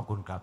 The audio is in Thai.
ขอบคุณครับ